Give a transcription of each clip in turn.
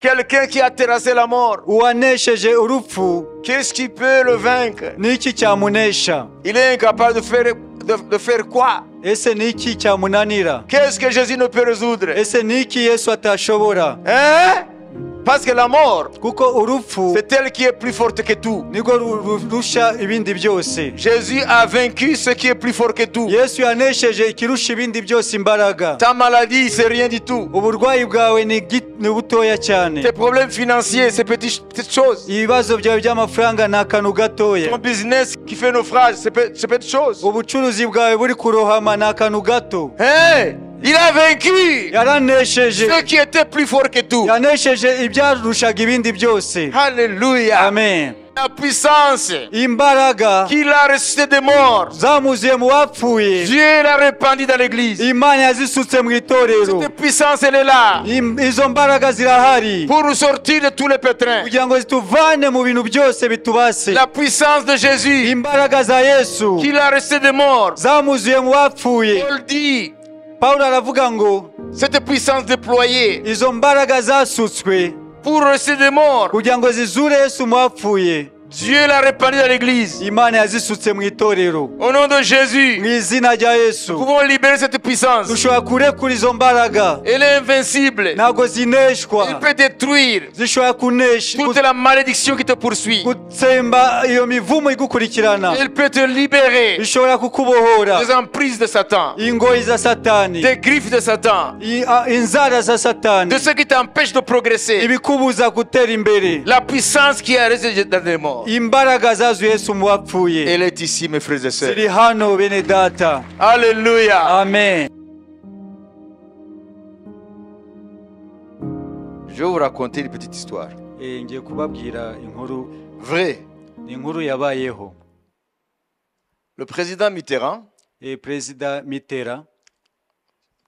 Quelqu'un qui a terrassé la mort. Qu'est-ce qui peut le vaincre? Il est incapable de faire, de, de faire quoi? Qu'est-ce que Jésus ne peut résoudre? Hein? Parce que la mort, c'est elle qui est plus forte que tout. Jésus a vaincu ce qui est plus fort que tout. Ta maladie, c'est rien du tout. Tes problèmes financiers, c'est petit- petites choses. Ton business qui fait naufrage, c'est pe- c'est petites choses. ubucuruzi Il a vaincu. Yaranesheje ce qui était plus fort que tout. Alléluia. amen. La puissance. Qu'il a ressuscité des morts, Dieu l'a répandue dans l'église. Cette puissance, elle est là. Pour nous sortir de tous les pétrins. La puissance de Jésus. Qu'il a ressuscité des morts. bapfuye Paul dit, pawulo aravuga ngo cette puissance déployée izo mbaraga zasutswe pour ressusciter des morts, kugira ngo zizure yesu mu bapfuye Dieu l'a répandue dans l'église. Au nom de Jésus, nous pouvons libérer cette puissance. Elle est invincible. Elle peut détruire toute la malédiction qui te poursuit. Elle peut te libérer des emprises de Satan, des griffes de Satan, de ce qui t'empêche de progresser. La puissance qui a résisté dans les morts. Imbaraga zazuye yesu mu bapfuye Elle est ici, mes frères et sœurs. ziri hano bene data Alléluia. amen Je vais vous raconter une petite histoire. Eh, ngiye kubabwira inkuru Vrai. ni inkuru yabayeho Le président Mitterrand, Eh, perezida mitera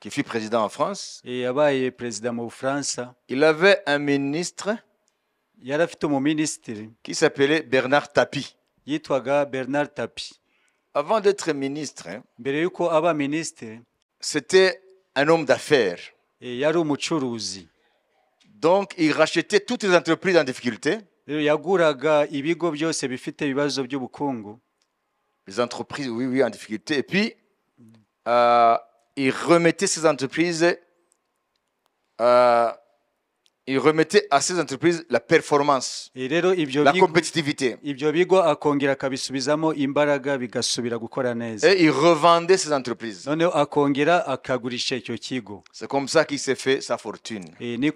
qui fut président en France, eh, yabaye perezida mu bufaransa il avait un ministre yari afite umuminisitiri qui s'appelait Bernard Tapie. yitwaga bernard tapi Avant d'être ministre, hein, mbere y'uko aba minisitiri c'était un homme d'affaires. eh, yari umucuruzi. Donc, il rachetait toutes les entreprises en difficulté, rero yaguraga ibigo byose bifite ibibazo by'ubukungu. Les entreprises, oui, oui, en difficulté, et puis euh, il remettait ces entreprises, euh, il remettait à ces entreprises la performance, la compétitivité. Et il revendait ces entreprises. C'est comme ça qu'il s'est fait sa fortune. Il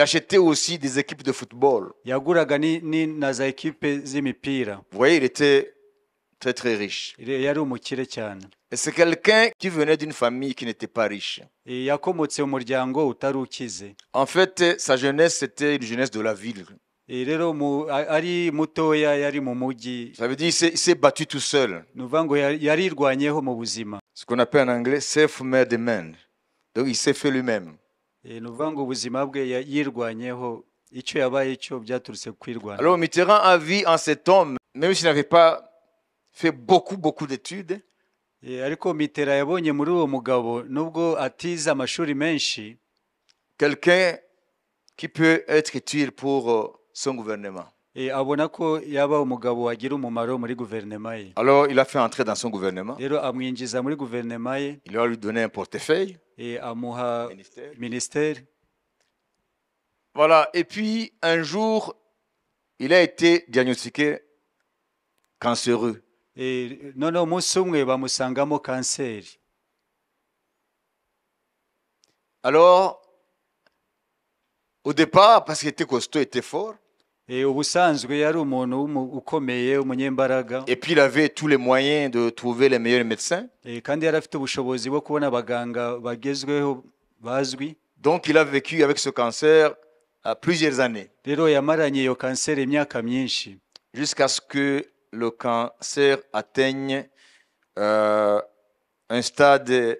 achetait aussi des équipes de football. Vous voyez, il était très très riche. Et c'est quelqu'un qui venait d'une famille qui n'était pas riche. En fait, sa jeunesse, c'était une jeunesse de la ville. Ça veut dire qu'il s'est- battu tout seul. Ce qu'on appelle en anglais self-made man. Donc il s'est fait lui-même. Alors Mitterrand a vu en cet homme, même s'il n'avait pas fait beaucoup, beaucoup d'études, Eh, ariko mitera yabonye muri uwo mugabo nubwo atize amashuri menshi quelqu'un qui peut être utile pour euh, son gouvernement. eh, abona ko yaba umugabo wagira umumaro muri guverinoma ye Alors il a fait entrer dans son gouvernement. rero amwinjiza muri guverinoma ye Il va lui donner un portefeuille. eh, amuha ministère. Voilà. Et puis un jour, il a été diagnostiqué cancéreux. Eh, noneho umunsi umwe bamusangamo kanseri. Alors, au départ, parce qu'il était costaud, était fort, Eh, ubusanzwe yari umuntu ukomeye umunyembaraga. Et puis il avait tous les moyens de trouver les meilleurs médecins. Eh, kandi yari afite ubushobozi bwo kubona abaganga bagezweho bazwi. Donc il a vécu avec ce cancer à plusieurs années, rero yamaranye iyo kanseri imyaka myinshi. Jusqu'à ce que le cancer atteigne euh, un stade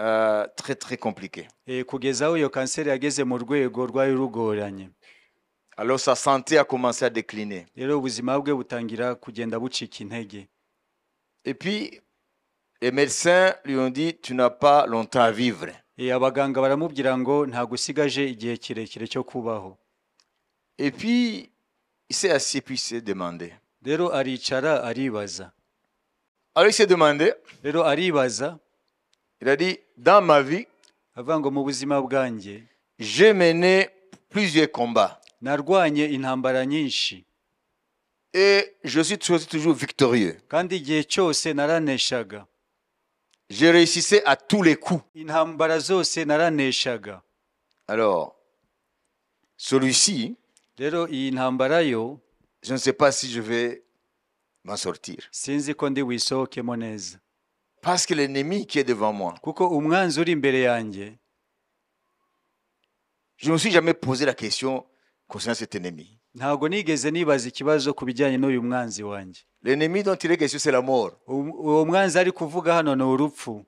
euh, très très compliqué. Alors sa santé a commencé à décliner. Et puis, les médecins lui ont dit, tu n'as pas longtemps à vivre. Et puis, il s'est assis puis il s'est demandé. Rero aricara aribaza. Alors il s'est demandé, rero aribaza. Il a dit, dans ma vie, avuga ngo mu buzima bwanjye j'ai mené plusieurs combats. narwanye intambara nyinshi. Et je suis toujours, toujours victorieux. kandi igihe cyose naraneshaga Je réussissais à tous les coups. intambara zose naraneshaga. Alors, celui-ci, rero iyi ntambara yo je ne sais pas si je vais m'en sortir. Parce que l'ennemi qui est devant moi, je ne me suis jamais posé la question concernant cet ennemi. ntabwo nigeze nibaza ikibazo ku bijyanye n'uyu mwanzi wanjye L'ennemi dont il est question, c'est la mort. Uwo- uwo mwanzi ari kuvuga hano ni urupfu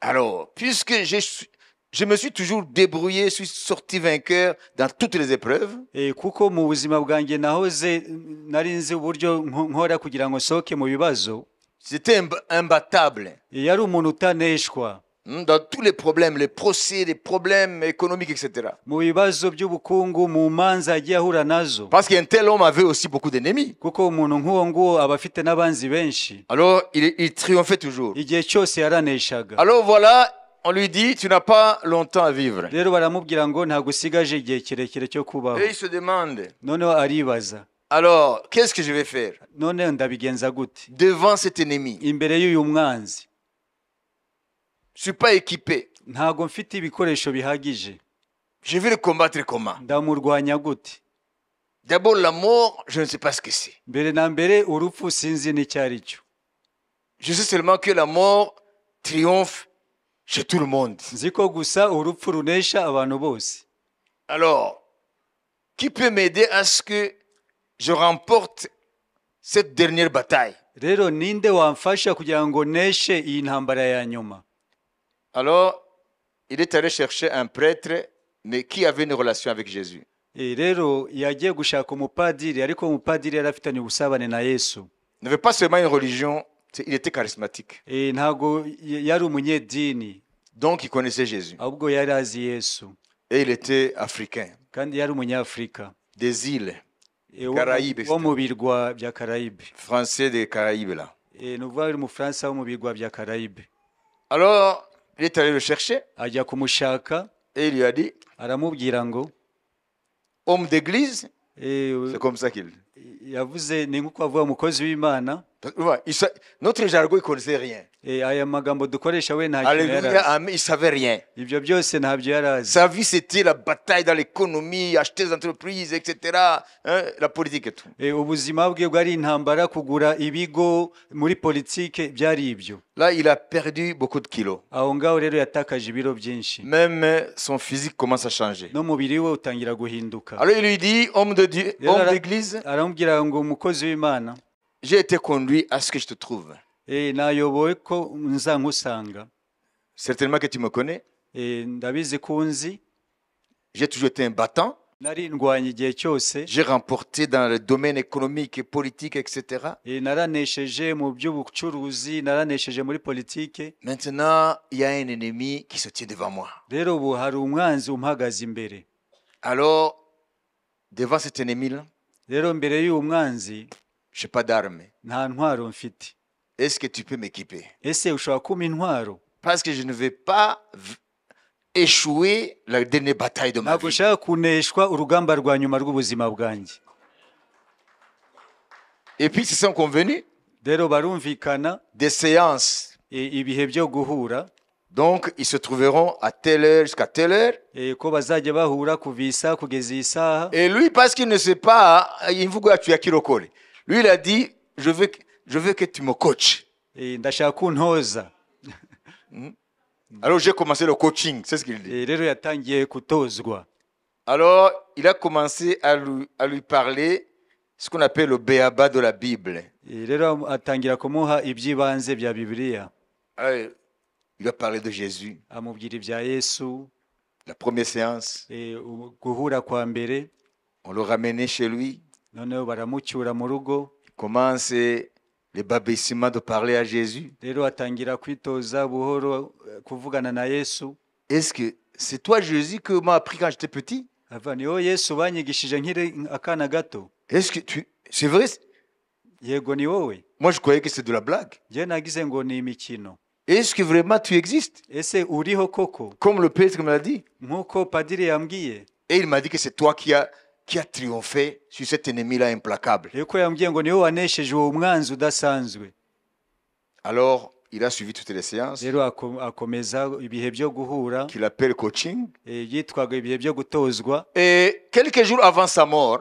Alors, puisque je, suis- je me suis toujours débrouillé, je suis sorti vainqueur dans toutes les épreuves, Eh, kuko mu buzima bwanjye nahoze nari nzi uburyo nko- nkora kugira ngo nsohoke mu bibazo j'étais imb- imbattable. Eh, yari umuntu utaneshwa Hmm, Dans tous les problèmes, les procès, les problèmes économiques, etc. mu bibazo by'ubukungu mu manza yagiye ahura nazo Parce qu'un tel homme avait aussi beaucoup d'ennemis. kuko umuntu nk'uwo nguwo aba afite n'abanzi benshi Alors, il, il triomphait toujours. igihe cyose yaraneshaga Alors voilà, on lui dit, tu n'as pas longtemps à vivre. Et il se demande, alors, qu'est-ce que je vais faire? Devant cet ennemi. Je ne suis pas équipé. Je vais le combattre comment? D'abord, la mort, je ne sais pas ce que c'est. Je sais seulement que la mort triomphe chez tout le monde. Alors, qui peut m'aider à ce que je remporte cette dernière bataille? Alors, il est allé chercher un prêtre, mais qui avait une relation avec Jésus? Il n'avait pas seulement une religion, il était charismatique. Donc, il connaissait Jésus. Et il était africain, des îles, Caraïbes, français des Caraïbes là. Alors, il est allé le chercher. Et il lui a dit, homme d'église, eh, c'est comme ça qu'il... yavuze Notre jargon, il ne connaissait rien. Aya magambo dukoresha we nta Alléluia, il ne savait rien. ibyo byose ntabyo yari azi Sa vie, c'était la bataille dans l'économie, acheter des entreprises, etc. hein, la politique et tout. Ubuzima bwe bwari intambara kugura ibigo muri politike byari ibyo Là, il a perdu beaucoup de kilos. aho ngaho rero yatakaje ibiro byinshi Même euh, son physique commence à changer. n'umubiri we utangira guhinduka Alors, il lui dit, homme de Dieu, homme d'église, aramubwira ngo umukozi w'imana j'ai été conduit à ce que je te trouve. Certainement que tu me connais. J'ai toujours été un battant. J'ai remporté dans le domaine économique et politique, etc. Maintenant, il y a un ennemi qui se tient devant moi. Alors, devant cet ennemi-là, je n'ai pas d'armes. nta ntwaro mfite Est-ce que tu peux m'équiper? Ese ushobora kumpa intwaro? Parce que je ne vais pas v- échouer la dernière bataille de ma ntabwo vie. ushaka kuneshwa urugamba rwa nyuma rw'ubuzima bwanjye Et puis, ils se sont convenus rero barumvikana des séances. ibihe byo guhura Donc, ils se trouveront à telle heure jusqu'à telle heure. e, ko bazajya bahura kuva iyi saha kugeza iyi saha Et lui, parce qu'il ne sait pas, il tu as kirokole. Lui, il a dit, je veux, que- je veux que tu me coaches. Kuntoza Alors, j'ai commencé le coaching, c'est ce qu'il dit. Alors, il a commencé à lui, à lui parler ce qu'on appelle le béaba de la Bible. Alors, il a parlé de Jésus, la première séance. On le ramenait chez lui. Noneho baramucyura mu rugo. Il commence les babessements de parler à Jésus. rero atangira kwitoza buhoro eh, kuvugana na yesu. Est-ce que c'est toi, Jésus, que m'a appris quand j'étais petit? Ava ni wowe yesu banyigishije nkiri akana gato. Est-ce que tu... C'est vrai? Yego ni wowe. Moi, je croyais que c'était de la blague. njye nagize ngo ni imikino. Est-ce que vraiment tu existes? Comme le Père me l'a dit. Et il m'a dit que c'est toi qui as qui a triomphé sur cet ennemi-là implacable. Alors, il a suivi toutes les séances qu'il appelle coaching. eh, Et quelques jours avant sa mort,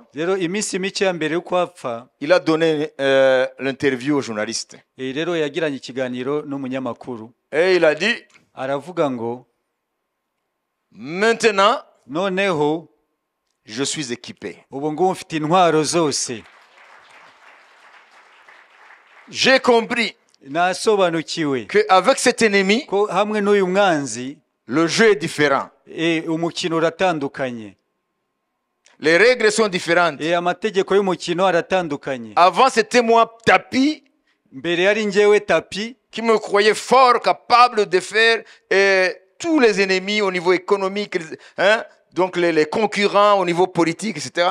il a donné euh, l'interview aux journalistes. eh, Et il a dit, maintenant, je suis équipé. J'ai compris qu'avec cet ennemi, le jeu est différent. eh, uratandukanye Les règles sont différentes. Eh, aratandukanye Avant, c'était moi, tapis, qui me croyais fort, capable de faire euh, tous les ennemis au niveau économique, hein, donc les, les concurrents au niveau politique, etc.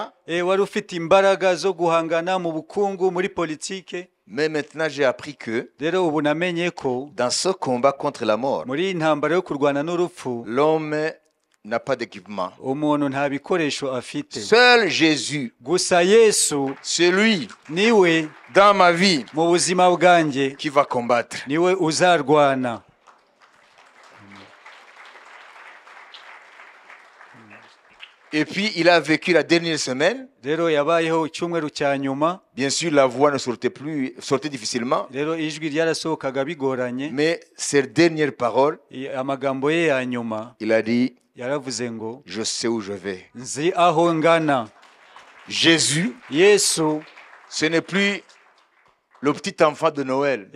Mais maintenant, j'ai appris que dans ce combat contre la mort, l'homme n'a pas d'équipement. Seul Jésus, celui niwe dans ma vie qui va combattre. niwe uzarwana Et puis, il a vécu la dernière semaine. Bien sûr, la voix ne sortait plus, sortait difficilement. Mais ses dernières paroles, il a dit, je sais où je vais. Jésus, yesu ce n'est plus le petit enfant de Noël.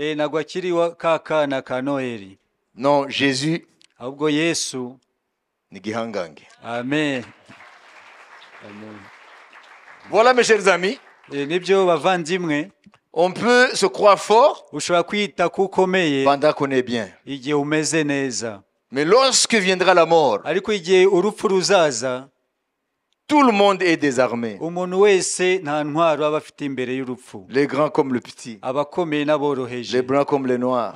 noheli Non, Jésus Amen. Voilà, mes chers amis, on peut se croire fort pendant qu'on est bien. Mais lorsque viendra la mort, ariko igihe urupfu ruzaza tout le monde est désarmé. Les grands comme le petit, les blancs comme les noirs,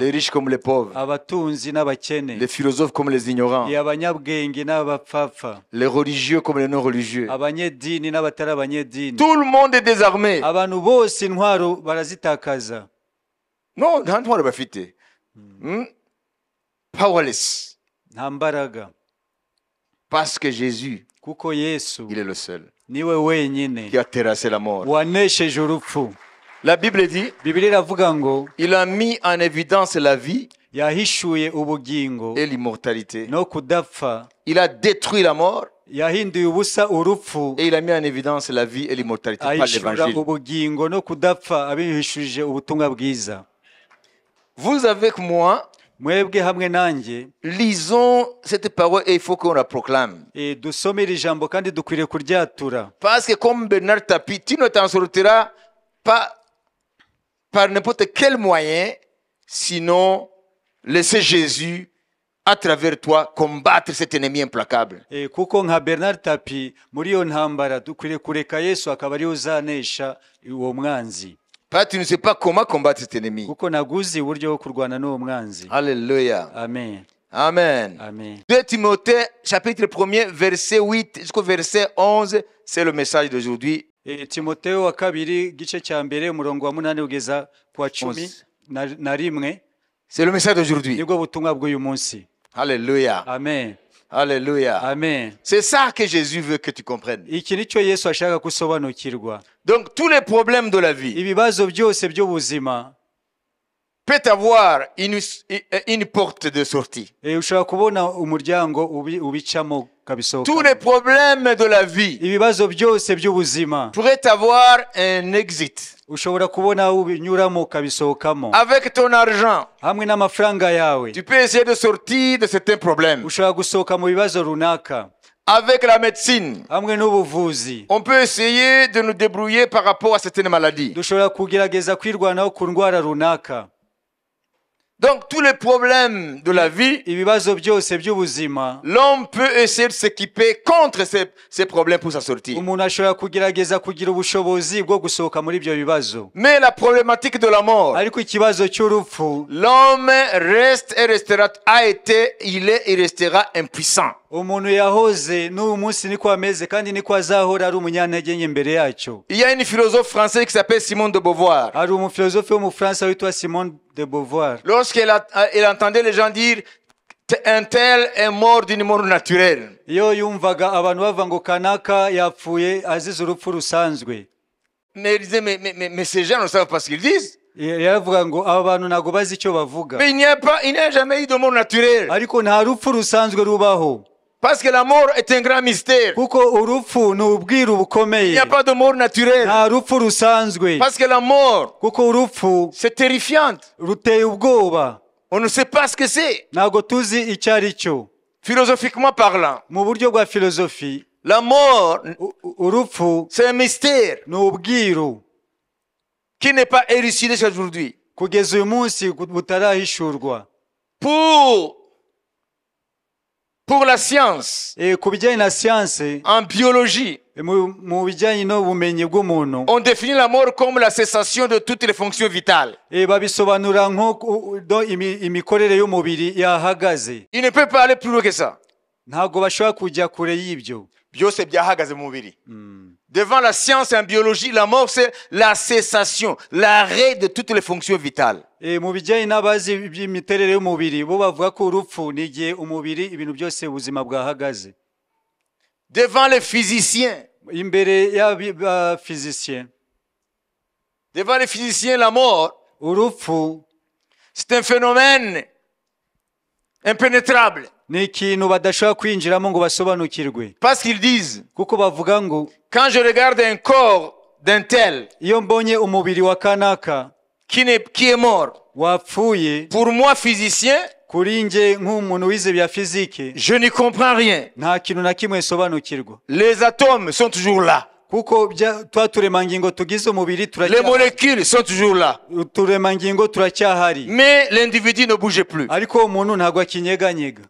les riches comme les pauvres, les philosophes comme les ignorants, les religieux comme les non-religieux. Tout le monde est désarmé. Non, nta ntwaro bafite. Hmm? Powerless. Parce que Jésus, kuko yesu il est le seul niwe wenyine qui a terrassé la mort. wanesheje urupfu La Bible dit, bibiri iravuga ngo il a mis en évidence la vie yahishuye ubugingo et l'immortalité. no kudapfa Il a détruit la mort yahinduye ubusa urupfu et il a mis en évidence la vie et l'immortalité par ahishura l'évangile. ubugingo no kudapfa abihishurije ubutumwa bwiza Vous avec moi, mwebwe hamwe nanjye lisons cette parole et il faut qu'on la proclame. dusome iri jambo kandi dukwiriye kuryatura Parce que comme Bernard Tapie, tu ne t'en sortiras pas par n'importe quel moyen, sinon laisser Jésus, à travers toi, combattre cet ennemi implacable. Kuko nka bernard tapi muri iyo ntambara dukwiriye kureka yesu akaba ariwe uzanesha uwo mwanzi Tu ne sais pas comment combattre cet ennemi. kuko naguzi uburyo bwo kurwana n'uwo mwanzi Alléluia. amen Amen. amen 2 Timothée, chapitre 1er, verset 8 jusqu'au verset 11, c'est le message d'aujourd'hui. Eh, timoteo wa kabiri igice cya mbere umurongo wa munani kugeza ku wa cumi Onze. na, na rimwe C'est le message d'aujourd'hui. nibwo butumwa bw'uyu munsi Alléluia. amen Alléluia. amen C'est ça que Jésus veut que tu comprennes. Donc, tous les problèmes de la vie peuvent avoir une, une porte de sortie. Tous les problèmes de la vie pourraient avoir un exit. Ushobora kubona aho ubinyuramo ukabisohokamo. Avec ton argent, hamwe n'amafaranga yawe. Tu peux essayer de sortir de certains problèmes. ushobora gusohoka mu bibazo runaka. Avec la médecine, on peut essayer de nous débrouiller par rapport à certaines maladies. dushobora kugerageza kwirwanaho ku ndwara runaka Donc tous les problèmes de la vie, l'homme peut essayer de s'équiper contre ces, ces problèmes pour s'en sortir. Mais la problématique de la mort, l'homme reste et restera, a été, il est et restera impuissant. Il y a une philosophe française qui s'appelle Simone de Beauvoir. De beauvoir. Elle entendait les gens dire un tel est mort d'une mort naturelle, iyo yumvaga abantu bavuga ngo kanaka yapfuye azize urupfu rusanzwe. Mais disait mais, mais, mais, mais ces gens ne savent pas ce qu'ils disent. yaravuga ngo aba bantu ntabwo bazi icyo bavuga. Mais il n'y a pas, il n'y a jamais eu de mort naturelle. ariko nta rupfu rusanzwe rubaho Parce que la mort est un grand mystère. Il n'y a pas de mort naturelle. Parce que la mort, c'est terrifiant. On ne sait pas ce que c'est. Philosophiquement parlant, la mort, c'est un mystère qui n'est pas élucidé aujourd'hui. Pour, pour la science, Eh, ku bijyanye na siyanse en biologie, eh, mu mu bijyanye n'ubumenyi bw'umuntu on définit la mort comme la cessation de toutes les fonctions vitales. eh, babisobanura imikorere y'umubiri yahagaze. Il ne peut pas aller plus loin que ça. ntabwo bashobora kujya kure y'ibyo. Byose byahagaze mu mubiri devant la science en biologie la mort c'est la cessation l'arrêt de toutes les fonctions vitales. Mu bijyanye n'abazi iby'imiterere y'umubiri bo bavuga ko urupfu ni igihe umubiri ibintu byose ubuzima bwahagaze devant les physiciens. Imbere devant les physiciens la mort. Urupfu c'est un phénomène impénétrable ni ikintu badashobora kwinjiramo ngo basobanukirwe. Parce qu'ils disent kuko bavuga ngo quand je regarde un corps d'un tel iyo mbonye umubiri wa kanaka qui, est mort wapfuye pour moi physicien kuri nge nk'umuntu wize bya fizike je n'y comprends rien. nta kintu na kimwe sobanukirwa. Les atomes sont toujours là. Kuko bya- twa turemangingo tugize umubiri les molécules sont toujours là. Uturemangingo turacyahari. Mais l'individu ne bouge plus. Ariko uwo muntu ntabwo akinyeganyega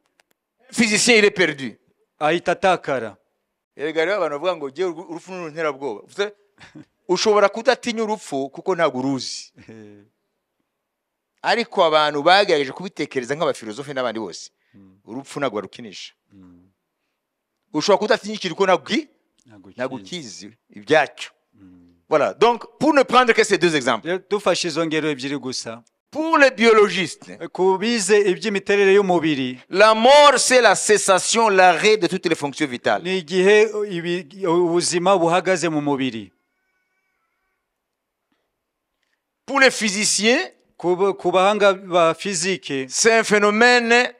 physicien il est perdu. Ahita atakara erega rero abantu bavuga ngo ngewe urupfu ni unterabwoba Uvuze, ushobora kudatinya urupfu kuko ntabwo uruzi ariko abantu bagerageje kubitekereza nk'abafilozofe n'abandi bose. Urupfu ntabwo barukinisha ushobora kudatinya ikintu kuko ntabwo uki- ntabwo ukizi ibyacyo voilà. Donc pour ne prendre que ces deux exemples. Dufashe izo ngero ebyiri gusa. Pour les biologistes. La mort c'est la cessation l'arrêt de toutes les fonctions vitales. Pour les physiciens c'est un phénomène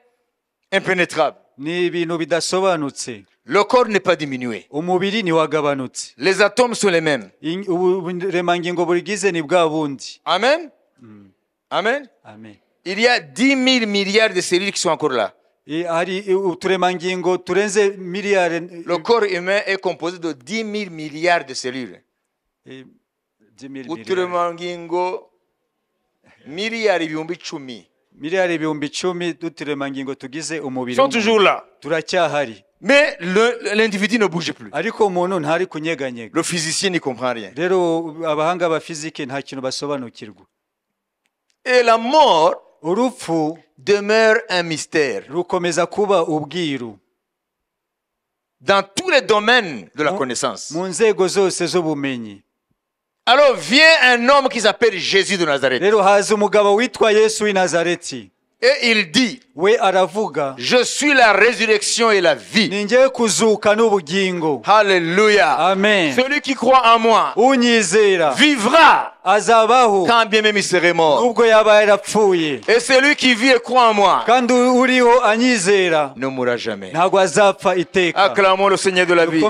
impénétrable. le corps n'est pas diminué. Les atomes sont les mêmes. In- uburemangingo Amen. Il y a 10 000 milliards de cellules qui sont encore là. Miliyari Le corps humain est composé de 10 000 milliards de cellules. i- by'imili- miliyari Uturemangingo miliyari ibihumbi icumi miliyari ibihumbi icumi d'uturemangingo tugize umubiri sont w'umuntu. toujours là. turacyahari Mais l'individu ne bouge plus. Le physicien n'y comprend rien. rero abahanga ba fizike nta kintu basobanukirwa Et la mort demeure un mystère dans tous les domaines de la connaissance. Alors vient un homme qui s'appelle Jésus de Nazareth. Et il dit, je suis la résurrection et la vie. Alléluia. amen Celui qui croit en moi vivra quand bien même il serait mort. Et celui qui vit et croit en moi ne mourra jamais. Acclamons le Seigneur de la vie.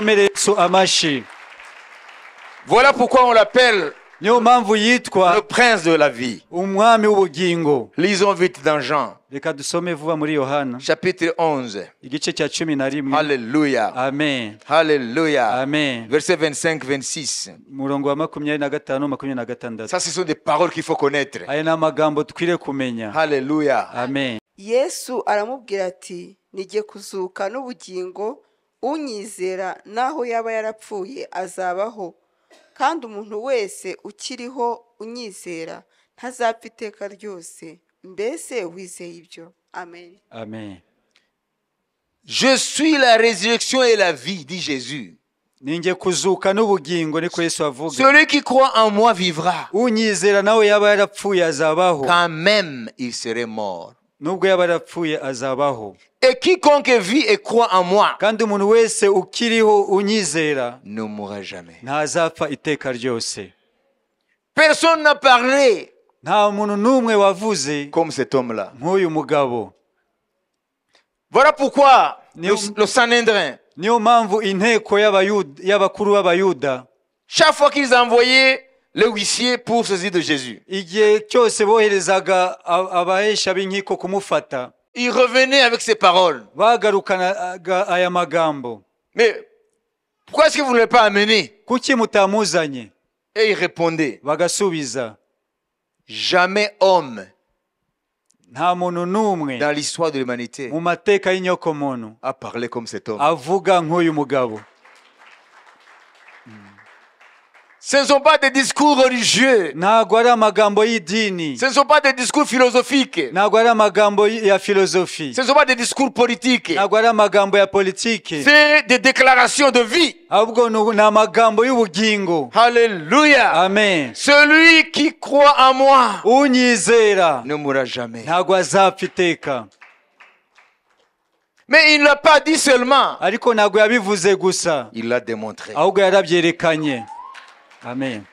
Voilà pourquoi on l'appelle niyo mpamvu le yitwa prince de la vie. umwami w'ubugingo Lisons vite dans Jean, reka dusome vuba muri yohana chapitre 11. igice cya cumi na rimwe Alléluia. amen Alléluia. amen Verset 25, 26. umurongo wa makumyabiri na gatanu makumyabiri na gatandatu Ça, ce sont des paroles qu'il faut connaître. aya ni amagambo dukwiriye kumenya Alléluia. amen yesu aramubwira ati nijye kuzuka n'ubugingo unyizera n'aho yaba yarapfuye azabaho kandi umuntu wese ukiriho unyizera ntazapfa iteka ryose. Mbese wizeye ibyo. Amen. Amen. Je suis la résurrection et la vie, dit Jésus. ninjye kuzuka n'ubugingo niko yesu avuga. Celui qui croit en moi vivra, unyizera nawe yaba yarapfuye azabaho. Quand même il serait mort. nubwo yaba yarapfuye azabaho. Et quiconque vit et croit en moi kandi umuntu wese ukiriho unyizera ne mourra jamais. ntazapfa iteka ryose Personne n'a parlé nta muntu n'umwe wavuze comme cet homme-là. nk'uyu mugabo Voilà pourquoi le, le Sanhédrin, niyo mpamvu inteko y'abakuru b'abayuda chaque fois qu'ils envoyaient le huissier pour saisir de Jésus, igihe cyose boherezaga abahesha b'inkiko kumufata il revenait avec ces paroles. Mais pourquoi est-ce que vous ne l'avez pas amené? Et il répondait, jamais homme dans l'histoire de l'humanité a parlé comme cet homme. Ce ne sont pas des discours religieux. Ce ne sont pas des discours philosophiques. Ce ne sont pas des discours politiques. C'est des déclarations de vie. Alléluia. amen Celui qui croit en moi ne mourra jamais. Mais il ne l'a pas dit seulement. Il l'a démontré. Amen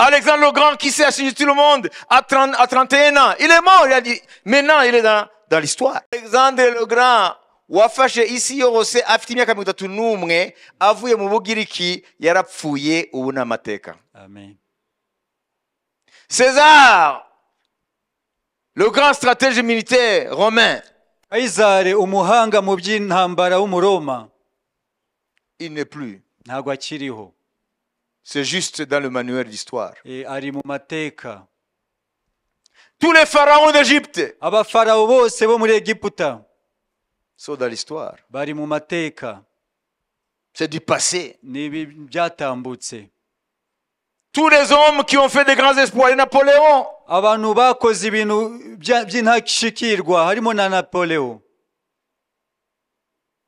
Alexandre le Grand qui s'est assis tout le monde à, 30 à 31 ans. Il est mort. Il a dit, maintenant il est dans, dans l'histoire. Alexandre le Grand wafashe isi yose afite imyaka mirongo itatu n'umwe avuye mu bugiriki yarapfuye ubu ni amateka amen césar le grand stratège militaire romain kayizari umuhanga mu by'intambara w'umuroma il n'est plus ntabwo akiriho c'est juste dans le manuel d'histoire. E, mateka. Tous les pharaons d'Égypte. Sont dans l'histoire. C'est du passé. Tous les hommes qui ont fait des grands espoirs et Napoléon abantu bakoze ibintu bya- by'intashikirwa harimo na napoleo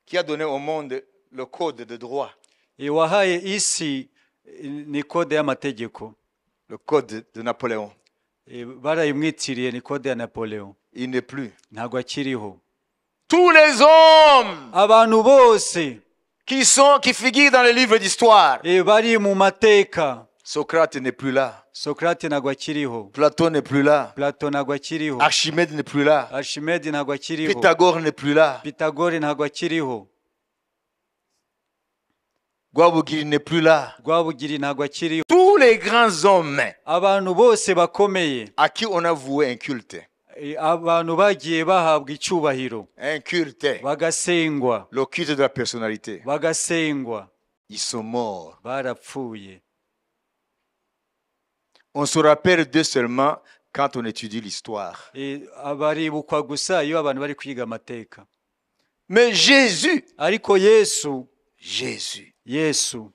qui a donné au monde le code de droit. Wahaye isi e, ni kode y'amategeko le code de Napoléon. E, barayimwitiriye ni kode ya napoleo il n'est plus. Ntabwo akiriho. Tous les hommes abantu bose qui sont qui figurent dans les livres d'histoire. e, bari mu mateka. Socrate n'est plus là. Akiriho. Platon n'est plus là. Plato ntabwo akiriho. Archimède n'est plus là. Akiriho. Pythagore n'est plus là. Pitagore n'est plus là. Tous les grands hommes à qui on a voué un culte. E, abantu bagiye bahabwa icyubahiro. Bagasengwa. De la personnalité. Bagasengwa. Ils sont morts. Barapfuye. On se rappelle d'eux seulement quand on étudie l'histoire. E, mais Jésus Jésus yesu.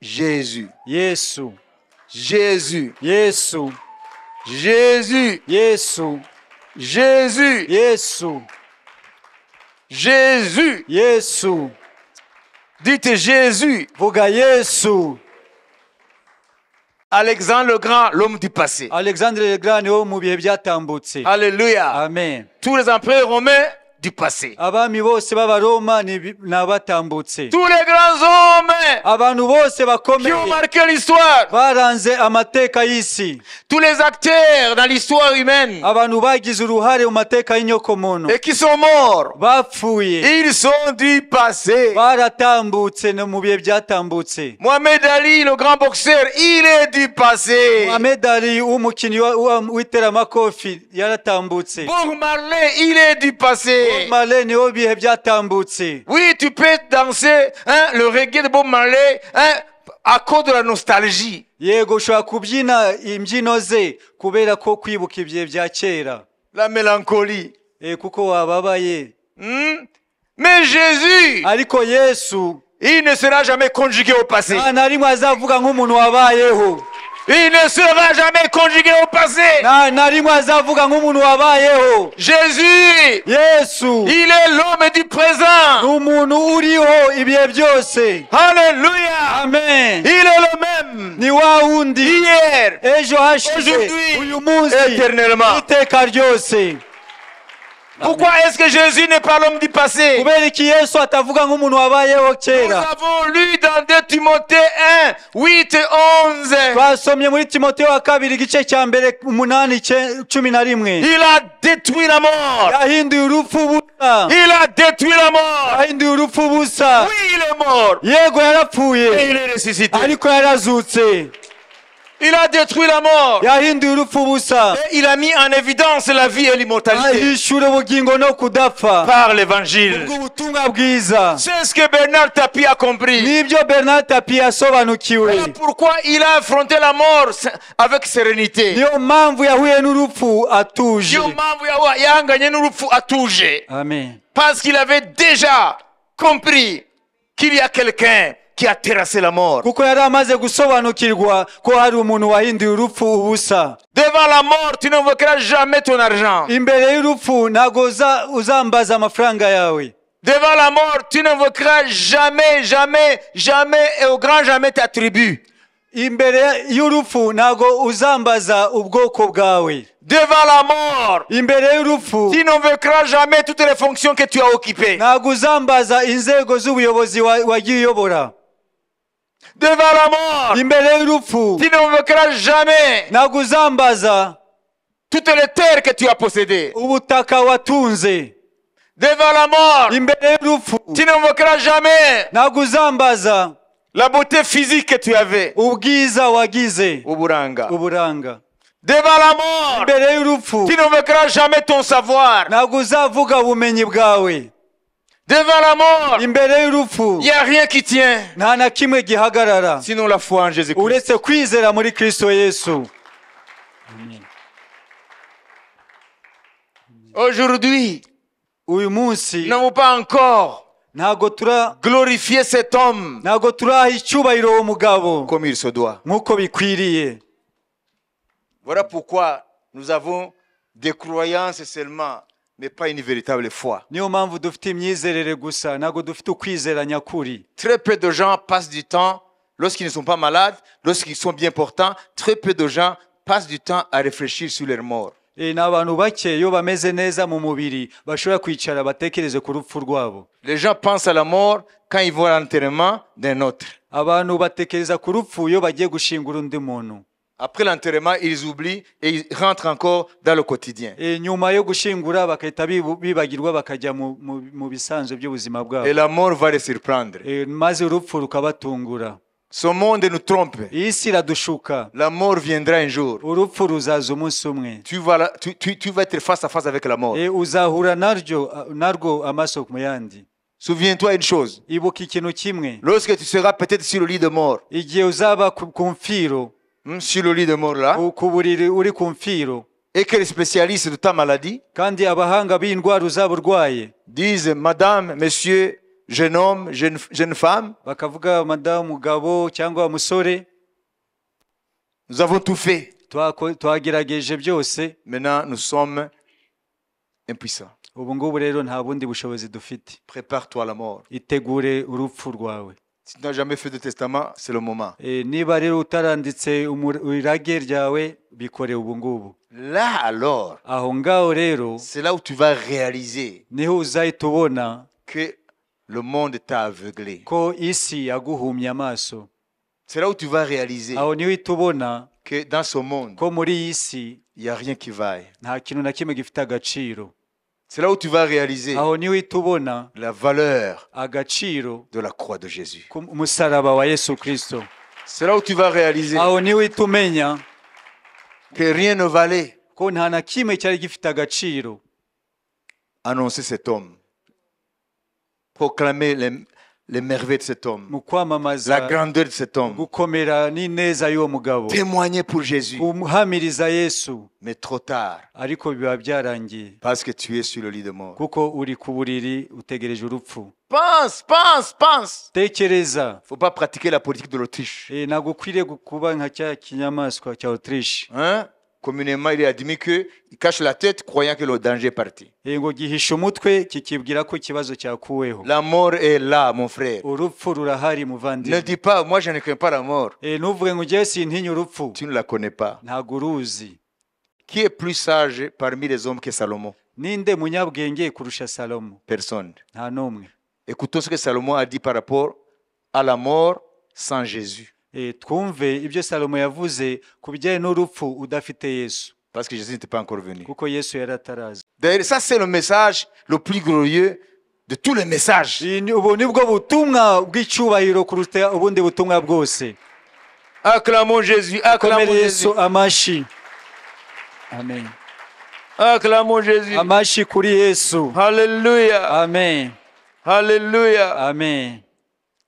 Jésus. Yesu. Jésus. Yesu. Jésus. Yesu. Jésus. Yesu. Jésus. Yesu. Dites Jésus. Vuga yesu. Alexandre le Grand l'homme du passé. Alexandre le grand mu bihe byatambutse Alléluia. Amen. Tous les empereurs romains du passé. abami bose b'abaroma ni bi- ni abatambutse Tous les grands hommes abantu bose qui ont marqué l'histoire, baranze amateka y'isi. Tous les acteurs dans l'histoire humaine. Abantu bagize uruhare mu mateka y'inyokomuntu. Et qui sont morts, bapfuye. Ils sont du passé. baratambutse no mu bihe byatambutse. Mohamed Ali, le grand boxeur, il est du passé. Muhammad Ali w'umukinnyi wa- wa- w'iteramakofi yaratambutse. Bob Marley, il est du passé. Oui, tu peux danser hein, le reggae de Bob Marley hein, à cause de la nostalgie. la mélancolie. Wababaye Hmm? Mais Jésus, il ne sera jamais conjugué au passé. Il ne sera jamais conjugué au passé. Jésus, il est l'homme du présent. Alléluia. amen Il est le même. Hier, Aujourd'hui, éternellement. Pourquoi est-ce que Jésus n'est pas l'homme du passé Nous avons lu dans 2 Timothée 1, 8 et 11. Il a détruit la mort. Il a détruit la mort. Oui, il est mort. Et il est ressuscité. Il a détruit la mort. yahinduye urupfu ubusa Et il a mis en évidence la vie et l'immortalité ahishura ubugingo no kudapfa par l'évangile. bwiza C'est ce que Bernard Tapie a compris. nibyo bernard tapi yasobanukiwe Voilà pourquoi il a affronté la mort avec sérénité. niyo mpamvu yahuye n'urupfu atuje niyo mpamvu yawa- yahanganye n'urupfu atuje amen parce qu'il avait déjà compris qu'il y a quelqu'un qui a terrassé la mort. Kuko yari amaze gusobanukirwa ko hari umuntu wahinduye urupfu ubusa. Devant la mort tu n'invoqueras jamais ton argent. Imbere y'urupfu ntabwo uza- uzambaza amafaranga yawe. Devant la mort tu n'invoqueras jamais jamais jamais et au grand jamais ta tribu. Imbere y'urupfu uzambaza ubwoko bwawe. Devant la mort imbere y'urupfu tu n'invoqueras jamais toutes les fonctions que tu as occupées. uzambaza inzego z'ubuyobozi wa- wagiye uyobora devant la mort. Tu n'invoqueras jamais. Ntabwo uzambaza toutes les terres que tu as possédées. Devant la mort. Tu n'invoqueras jamais. Ntabwo uzambaza la beauté physique que tu avais. Uburanga. Uburanga. Devant la mort. Tu n'invoqueras jamais ton savoir ntabwo uzavuga ubumenyi bwawe devant la mort imbere y'urupfu. il n'y a rien qui tient. Nta na kimwe gihagarara. Sinon la foi en Jésus-Christ. Uretse kwizera muri kristo yesu. Aujourd'hui uyu munsi nous n'avons pas encore ntabwo tura glorifié cet homme ntabwo turaha icyubahiro uwo mugabo. comme il se doit. Nk'uko bikwiriye. Voilà pourquoi nous avons des croyances seulement mais pas une véritable foi. Très peu de gens passent du temps lorsqu'ils ne sont pas malades lorsqu'ils sont bien portants très peu de gens passent du temps à réfléchir sur leur mort Eh, Les gens pensent à la mort quand ils vont à l'enterrement d'un autre. Après l'enterrement, ils oublient et ils rentrent encore dans le quotidien. Et la mort va les surprendre. Ce monde nous trompe. La mort viendra un jour. Tu vas, tu, tu- tu vas être face à face avec la mort. Souviens-toi une chose. Lorsque tu seras peut-être sur le lit de mort, hmm, sur le lit de mort là, ku- ku buriri uri ku mfiro et que les spécialistes de ta maladie kandi abahanga b'indwara uzaba urwaye disent Madame, Monsieur, jeune homme, jeune, jeune femme, bakavuga madamu mugabo cyangwa umusore nous avons tout fait. twako- twagerageje byose. Maintenant, nous sommes impuissants. ubu ngubu rero nta bundi bushobozi dufite. Prépare-toi à la mort. itegure urupfu rwawe Si tu n'as jamais fait de testament, c'est le moment. Là alors, c'est là où tu vas réaliser que le monde t'a aveuglé. C'est là où tu vas réaliser que dans ce monde, il n'y a rien qui vaille. C'est là où tu vas réaliser la valeur de la croix de Jésus. C'est là où tu vas réaliser que rien ne valait ko nta na kimwe cyari gifite agaciro annoncer cet homme, proclamer les, les merveilles de cet homme, la grandeur de cet homme, témoigner pour Jésus. Mais trop tard, parce que tu es sur le lit de mort. Pense, pense, pense. tekereza faut pas pratiquer la politique de l'Autriche. Eh, Hein? Communément, il est admis qu'il cache la tête croyant que le danger est parti. La mort est là, mon frère. Ne dis pas, moi je ne crains pas la mort. Tu ne la connais pas. Qui est plus sage parmi les hommes que Salomon? Personne. Écoutons ce que Salomon a dit par rapport à la mort sans Jésus. Eh, twumve ibyo salomo yavuze ku bijyanye n'urupfu udafite yesu. Parce que Jésus n'était pas encore venu. kuko yesu yari ataraza D'ailleurs, ça c'est le message le plus glorieux de tous les messages. Iyi ni- ubu ni bwo butumwa bw'icyubahiro kuruta ubundi butumwa bwose. Acclamons Jésus, acclamons Jésus, yesu amashi. Amen. Acclamons Jésus. amashi kuri yesu. Alléluia, amen. Alléluia, amen.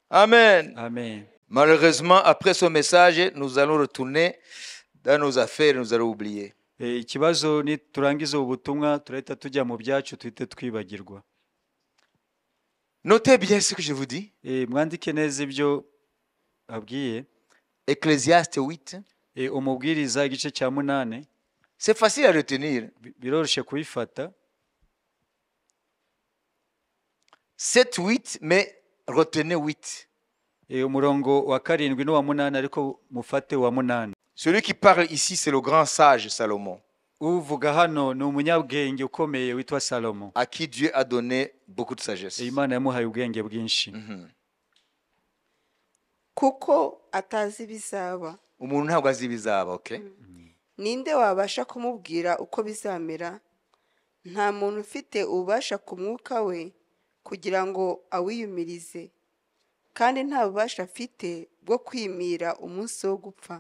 Amen. amen Malheureusement, après ce message, nous allons retourner dans nos affaires et nous allons oublier. Eh, ikibazo ni turangiza ubu butumwa turahita tujya mu byacu tuhite twibagirwa Notez bien ce que je vous dis. Eh, mwandike neza ibyo abwiye Ecclésiaste 8. Eh, umubwiriza igice cya munani C'est facile à retenir. bi- biroroshye kubifata 7, 8, mais retenez 8. Umurongo wa karindwi n'uwa munani ariko mufate uwa munani. Celui qui parle ici, c'est le grand sage Salomon, uvuga hano ni umunyabwenge ukomeye witwa salomo à qui Dieu a donné beaucoup de sagesse. Imana yamuhaye ubwenge bwinshi. Mhm. kuko atazi ibizaba. Umuntu ntabwo azi ibizaba okay? ninde wabasha kumubwira uko bizamera? Nta muntu ufite ububasha ku mwuka we kugira ngo awiyumirize. Kandi nta bubasha afite bwo kwimira umunsi wo gupfa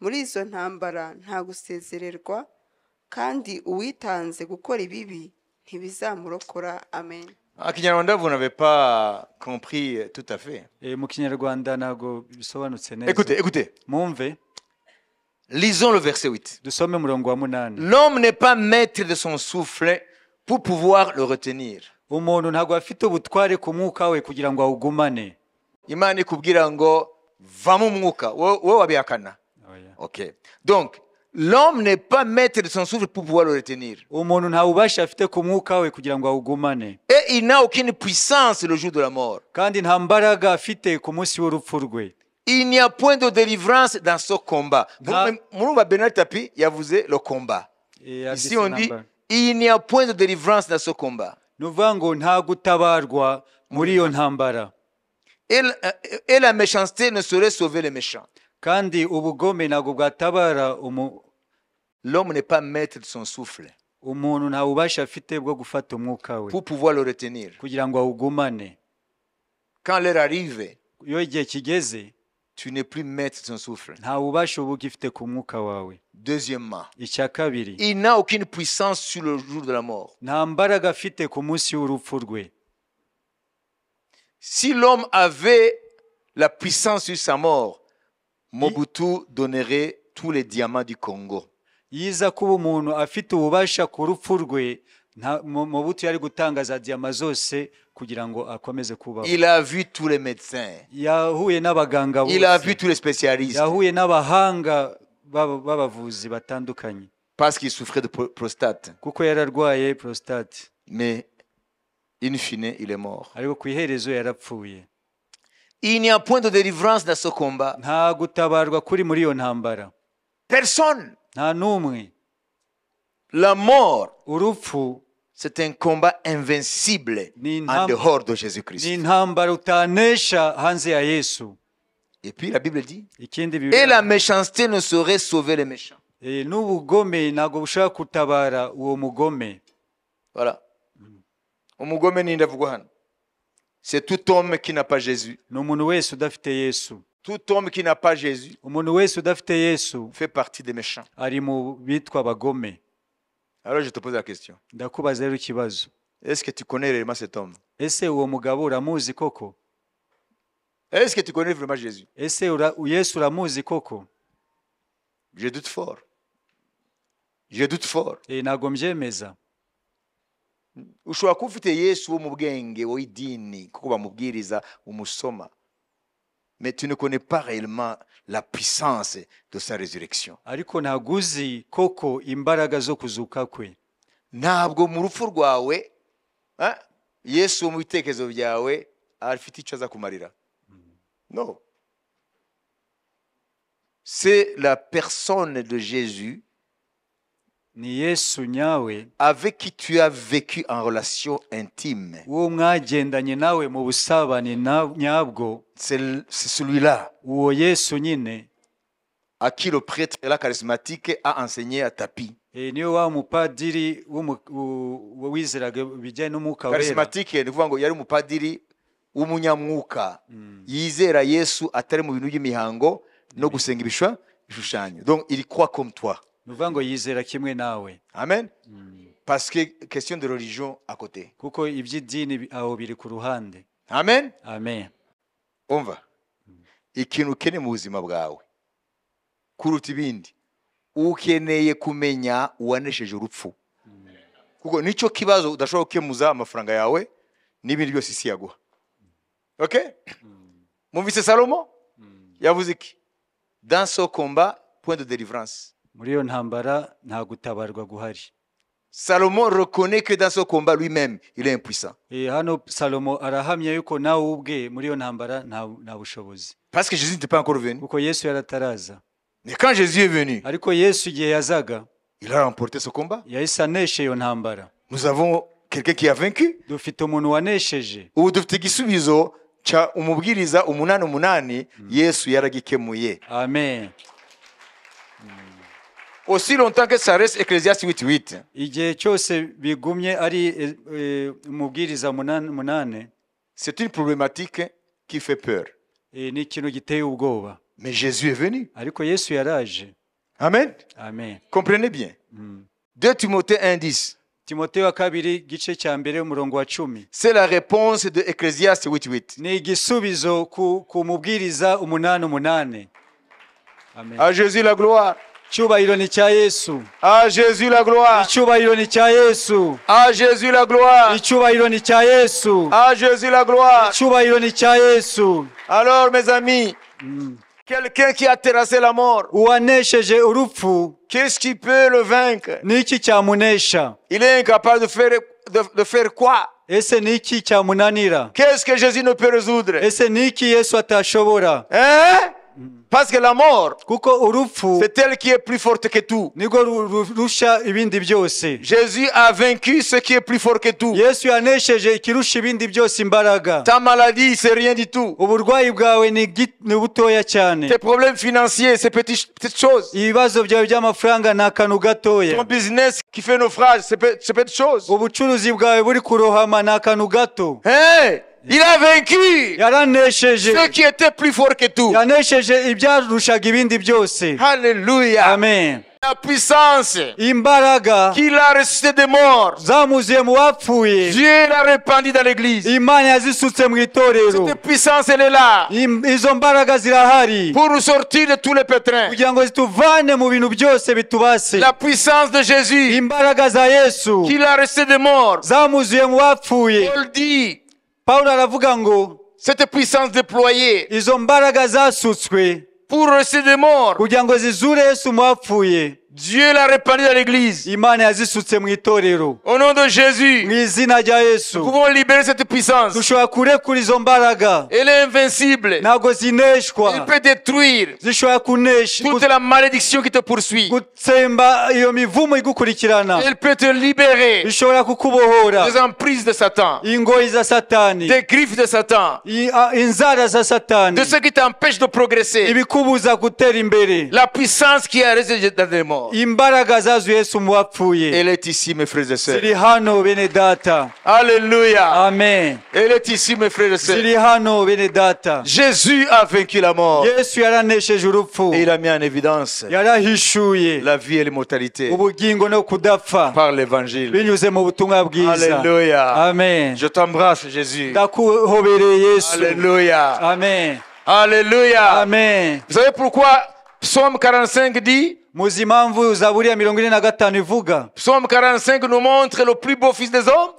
muri izo ntambara nta gusezererwa kandi uwitanze gukora ibibi ntibizamurokora amen En Kinyarwanda, vous n'avez pas compris tout à fait. Eh, mu kinyarwanda ntabwo bisobanutse neza Écoutez, écoutez. Lisons le verset 8. dusome umurongo wa munani L'homme n'est pas maître de son souffle pour pouvoir le retenir. imana ikubwira ngo vamo umwuka wowe wabihakana oke donke L'homme n'est pas maître de son souffle pour pouvoir le retenir. Et il n'a aucune puissance le jour de la mort. Il n'y a point de délivrance dans ce combat. Mourouba Benal Tapi, il y a le combat. Ici on dit, il n'y a point de délivrance dans ce combat. Et, la- et la méchanceté ne saurait sauver les méchants kandi ubugome ntabwo bwatabara umu- l'homme n'est pas maître de son souffle. umuntu nta bubasha afite bwo gufata umwuka we. Pour pouvoir le retenir. Kugira ngo awugumane. Quand l'heure arrive iyo igihe kigeze tu n'es plus maître de son souffle. nta bubasha uba ugifite ku mwuka wawe. Deuxièmement icya kabiri il n'a aucune puissance sur le jour de la mort. nta mbaraga afite ku munsi w'urupfu rwe Si l'homme avait la puissance sur sa mort, Mobutu donnerait tous les diamants du Congo. yiza kuba umuntu afite ububasha ku rupfu rwe nta- Mo- mobutu yari gutanga za diyama zose kugira ngo akomeze kubaho Il a vu tous les médecins. yahuye n'abaganga Il a bose vu tous les spécialistes yahuye n'abahanga b'aba- b'abavuzi batandukanye parce qu'il souffrait de pro- prostate. kuko yari arwaye prostate Mais in fine, il est mort. ariko ku iherezo yarapfuye Il n'y a point de délivrance dans ce combat. nta gutabarwa kuri muri iyo ntambara Personne. nta n'umwe La mort, urupfu c'est un combat invincible en dehors de Jésus-Christ. Et puis la Bible dit, et la méchanceté ne saurait sauver les méchants. Eh, Voilà. Umugome ni ndavugwa hano. C'est tout homme qui n'a pas Jésus. ni umuntu wese udafite yesu Tout homme qui n'a pas Jésus umuntu wese udafite yesu fait partie des méchants. ari mu bitwa abagome Alors je te pose la question. ndakubaza rero ikibazo Est-ce que tu connais réellement cet homme? Ese uwo mugabo uramuzi koko? Est-ce que tu connais vraiment Jésus? Ese ura- yesu uramuzi koko? Je doute fort. Je doute fort. Eh, ntabwo mbyemeza ushobora kuba ufite yesu wo mu bwenge w'idini kuko bamubwiriza umusoma. Mais tu ne connais pas réellement la puissance de sa résurrection. Ariko ntabwo uzi koko imbaraga zo kuzuka kwe. Ntabwo mu rupfu rwawe ah, yesu wo mu bitekerezo byawe afite icyo aza kumarira. No. C'est la personne de jésus avec qui tu as vécu en relation intime. C'est celui-là. À qui le prêtre et la charismatique a enseigné à tapis. wera. Charismatique ni ukuvuga ngo yari umupadiri w'umunyamwuka yizera yesu atari mu bintu by'imihango no gusenga ibishwa ibishushanyo. Donc il croit comme toi ni ukuvuga ngo yizera kimwe nawe. Amen. Parce que question de religion à côté. Kuko iby'idini aho biri ku ruhande. Amen. Amen. Umva ikintu ukeneye mu buzima bwawe. Kuruta ibindi. Ukeneye kumenya uwanesheje urupfu. Kuko ni cyo kibazo udashobora gukemuza amafaranga yawe n'ibindi byose isi yaguha. Ok? Mwumvise salomo? Yavuze iki? Dans ce combat point de délivrance. Muri iyo ntambara nta gutabarwa guhari. Salomo reconnaît que dans ce combat lui-même il est impuissant. Eh, hano salomo arahamya yuko nawe ubwe muri iyo ntambara nta bushobozi. Parce que jésus n'était pas encore venu. Kuko yesu yarataraza mais quand jésus est venu ariko yesu igihe yazaga il a remporté ce combat. yahise anesha iyo ntambara. Nous avons quelqu'un qui a vaincu. Dufite umuntu wanesheje. Ubu dufite igisubizo cya umubwiriza umunani umunani yesu yaragikemuye. Amen. Aussi longtemps que ça reste ecclésiaste 8.8 igihe cyose bigumye ari eh, eh, umubwiriza munani munani c'est une problématique qui fait peur. ni ikintu giteye ubwoba. Mais jésus est venu. Ariko yesu yaraje. Amen. Amen. Comprenez bien. 2 timothée 1.10 timoteyo wa kabiri igice cya mbere umurongo wa cumi. C'est la réponse de ecclésiaste 8.8 ni igisubizo ku, ku mubwiriza umunani umunani amen. À jésus la gloire icyubahiro ni cya yesu. À jésus la gloire. Icyubahiro ni cya yesu. À jésus la gloire. Icyubahiro ni cya yesu. À jésus la gloire. Icyubahiro ni cya yesu. Alors mes amis quelqu'un qui a terrassé la mort uwanesheje urupfu qu'est-ce qui peut le vaincre? ni iki cyamunesha? Il est incapable de faire, de, de faire quoi? Ese ni iki cyamunanira? Qu'est-ce que Jésus ne peut résoudre? Ese ni iki yesu atashobora? Hein? Parce que la mort, c'est elle qui est plus forte que tout. Jésus a vaincu ce qui est plus fort que tout. Ta maladie, c'est rien du tout. Tes problèmes financiers, c'est petites, petites choses. Ton business qui fait naufrage, c'est pe- c'est petites choses. Il a vaincu. Yaranesheje ce qui était plus fort que tout. Alléluia. amen. La puissance qu'il a ressuscité des morts, Dieu l'a répandue dans l'église. Cette puissance, elle est là. Pour nous sortir de tous les pétrins. La puissance de Jésus. Qu'il a resté des morts. Paul dit, pawulo aravuga ngo cette puissance déployée izo mbaraga zasutswe pour rester des morts, kugira ngo zizure yesu mu bapfuye Dieu l'a répandu dans l'église. Au nom de Jésus, nous pouvons libérer cette puissance. Elle est invincible. Elle peut détruire toute la malédiction qui te poursuit. Elle peut te libérer des emprises de Satan, des griffes de Satan, de ce qui t'empêche de progresser. La puissance qui a résisté dans les morts. Imbaraga zazuye yesu mu bapfuye Elle est ici, mes frères et sœurs. ziri hano bene data Alléluia. amen Elle est ici, mes frères et sœurs. ziri hano bene data Jésus a vaincu la mort. yesu yaranesheje urupfu Et il a mis en évidence yarahishuye la vie et l'immortalité ubugingo no kudapfa par l'évangile. binyuze mu butumwa bwiza Alléluia. amen Je t'embrasse, Jésus. ndakuhobereye yesu Alléluia. amen Alléluia. amen Vous savez pourquoi Psaume 45 dit muzi impamvu zaburi ya mirongo ine na gatanu ivuga Psaume 45 nous montre le plus beau fils des hommes.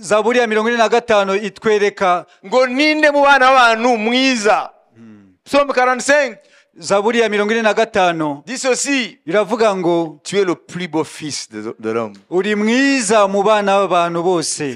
zaburi ya mirongo ine na gatanu itwereka ngo ninde mu bana b'abantu mwiza? Psaume 45 zaburi ya mirongo ine na gatanu dit ceci iravuga ngo tu es le plus beau fils de, de l'homme. Uri mwiza mu bana b'abantu bose.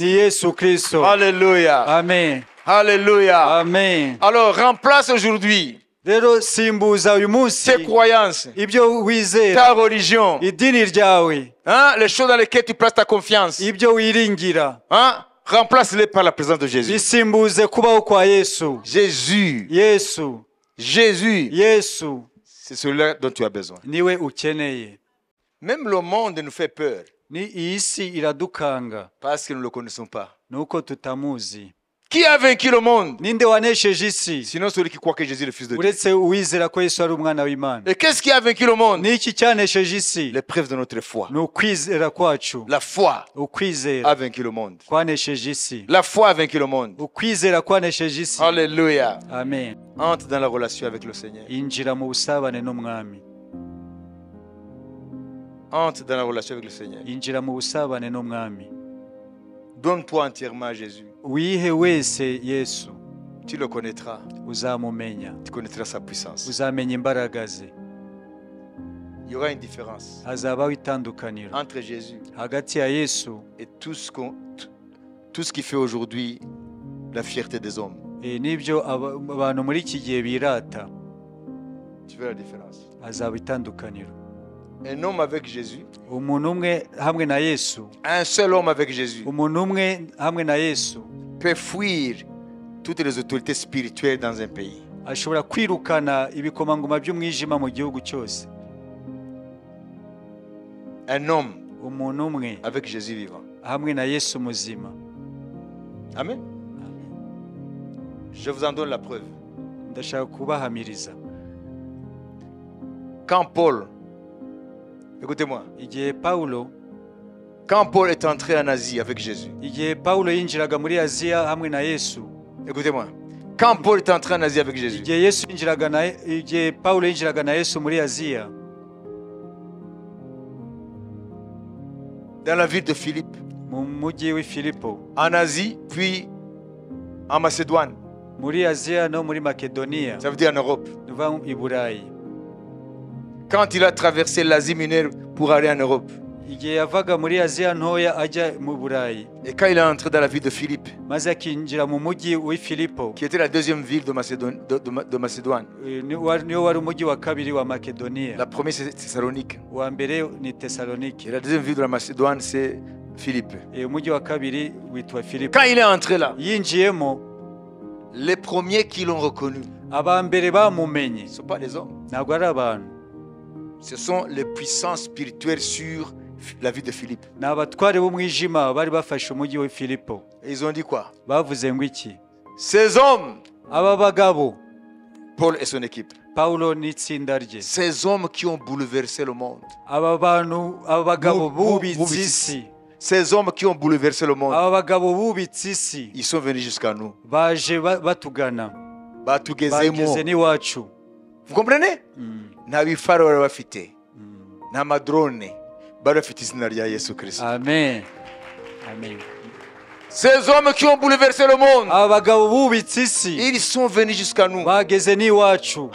Ni yesu kristo. Alléluia. Amen. Alléluia. Amen. Alors remplace aujourd'hui rero simbuza uyu munsi tes croyances ibyo wizera. Ta religion. Idini ryawe. Hein, les choses dans lesquelles tu places ta confiance. Ibyo wiringira. Hein, remplace-les par la présence de Jésus. Bisimbuze kubaho kwa yesu. Jésus. Yesu. Jésus. Yesu. C'est celui dont tu as besoin. Niwe ukeneye. Même le monde nous fait peur. Ni iyi si iradukanga. Parce que nous ne le connaissons pas. Nuko tutamuzi qui a vaincu le monde ninde wanesheje isi sinon celui qui croit que Jésus est le fils de Dieu uretse uwizera ko yesu ari umwana w'imana Et qu'est-ce qui a vaincu le monde ni iki cyanesheje isi L'épreuve de notre foi. ni ukwizera kwacu La foi ukwizera a vaincu le monde. kwanesheje isi La foi a vaincu le monde. ukwizera kwanesheje isi Alléluia. amen Entre dans la relation avec le Seigneur. injira mu busabane n'umwami Entre dans la relation avec le Seigneur. injira mu busabane n'umwami Donne-toi entièrement à Jésus. Wihe wese yesu Tu le connaîtras. uzamumenya Tu connaîtras sa puissance. uzamenya imbaraga ze Il y aura une différence hazabaho itandukaniro entre Jésus hagati ya yesu et tout ce, qu'on- tout ce qui fait aujourd'hui la fierté des hommes. eh, n'ibyo aba- abantu muri iki gihe birata Tu verras la différence? hazaba itandukaniro Un homme avec Jésus, un seul homme avec Jésus, peut fuir toutes les autorités spirituelles dans un pays. Un homme avec Jésus vivant. Amen. Je vous en donne la preuve. Quand Paul, écoutez-moi, quand Paul est entré en Asie avec Jésus, écoutez-moi, quand Paul est entré en Asie avec Jésus, dans la ville de Philippe, en Asie, puis en Macédoine, ça veut dire en Europe, quand il a traversé l'Asie mineure pour aller en Europe, et quand il est entré dans la ville de Philippe, qui était la deuxième ville de Macédoine, de- de de makedoniya la première c'est Thessalonique, et la deuxième ville de la Macédoine c'est Philippe. Quand il est entré là, les premiers qui l'ont reconnu, ce ne sont pas les hommes, ce sont les puissances spirituelles sur la ville de Philippe. Et ils ont dit quoi? Ces hommes, Paul et son équipe, ces hommes qui ont bouleversé le monde, ces hommes qui ont bouleversé le monde, ils sont venus jusqu'à nous. vous comprenez? Mm, nta bifaro bari bafite. Mm. nta madrone bari bafite izina rya yesu kirisito amen. Amen. Ces hommes qui ont bouleversé le monde bubitse isi. ils sont venus jusqu'à nous. Bageze n'iwacu.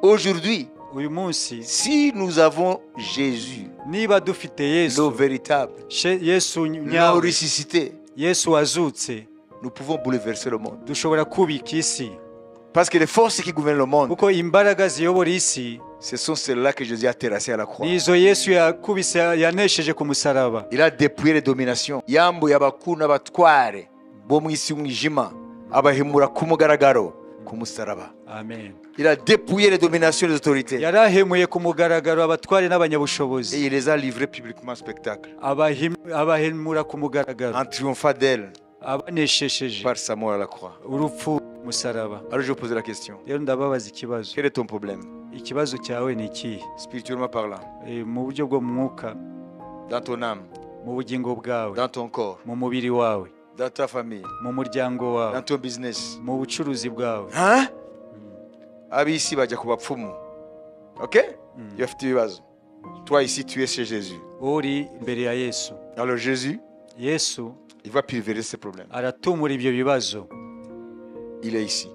Aujourd'hui uyu munsi si nous avons Jésus, niba dufite le yesu véritable, yesu le nyawe ressuscité, yesu wazutse nous pouvons bouleverser le monde. dushobora kubika isi Parce que les forces qui gouvernent le monde, ce sont celles-là que Jésus a terrassées à la croix. Il a dépouillé les dominations. yambuye abakuru n'abatware bo mu isi y'umwijima abahemura ku mugaragaro ku musaraba. amen Il a dépouillé les dominations et les autorités. Et il les a livrés publiquement en spectacle. En triomphant d'elle abaneshesheje par sa mort à la croix. Musaraba. Alors je vais poser la question. rero ndababaza ikibazo. Quel est ton problème? Ikibazo cyawe ni ikihe? Spirituellement parlant, Eh, mu buryo bwo mu mwuka. Dans ton âme, mu bugingo bwawe. Dans ton corps, mu mubiri wawe. Dans ta famille, mu muryango wawe. Dans ton business. mu bucuruzi bwawe. Hein? Ab'isi bajya ku bapfumu ok? Mm. iyo afite ibibazo toi ici tu es chez Jésus. Uri imbere ya yesu. Alors Jésus yesu il va pulvériser ces problèmes. aratumura ibyo bibazo il est ici.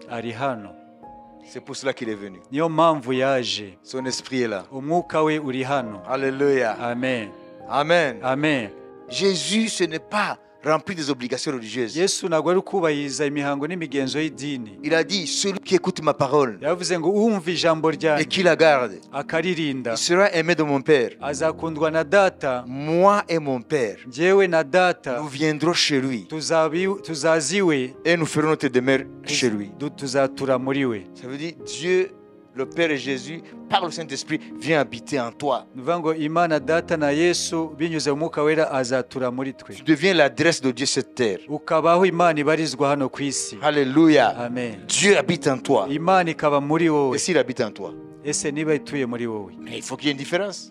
C'est pour cela qu'il est venu. Son esprit est là. Alléluia. Amen. Amen. Amen. Jésus ce n'est pas rempli des obligations religieuses. Yesu ntabwo ari kubahiriza imihango n'imigenzo y'idini. Il a dit celui qui écoute ma parole yavuze ngo uwumva ijambo et qui la garde akaririnda. il sera aimé de mon père. Azakundwa na data. Moi et mon père njyewe na data. nous viendrons chez lui et nous ferons notre demeure chez lui. du- tuzatura muri we. Ça veut dire Dieu, le Père et Jésus, par le Saint-Esprit, vient habiter en toi. Tu deviens l'adresse de Dieu sur cette terre. Alléluia. amen Dieu habite en toi. Et s'il habite en toi, mais il faut qu'il y ait une différence.